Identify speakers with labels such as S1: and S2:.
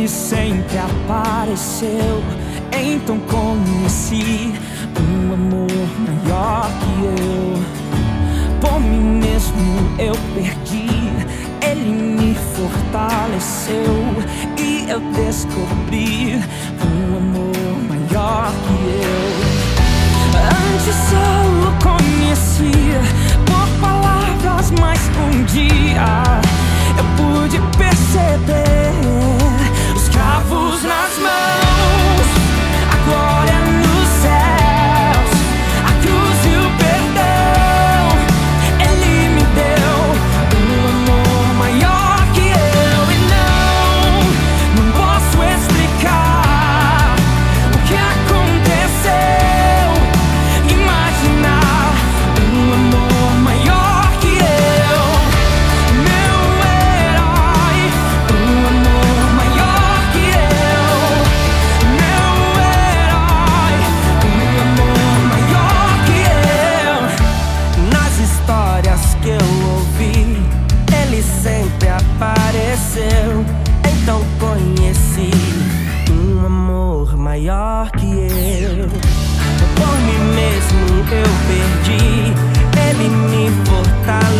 S1: ele sempre apareceu. Então conheci um amor maior que eu. Por mim mesmo eu perdi, ele me fortaleceu e eu descobri um amor maior que eu. Antes só melhor que eu. O bom mesmo eu perdi, ele me fortaleceu.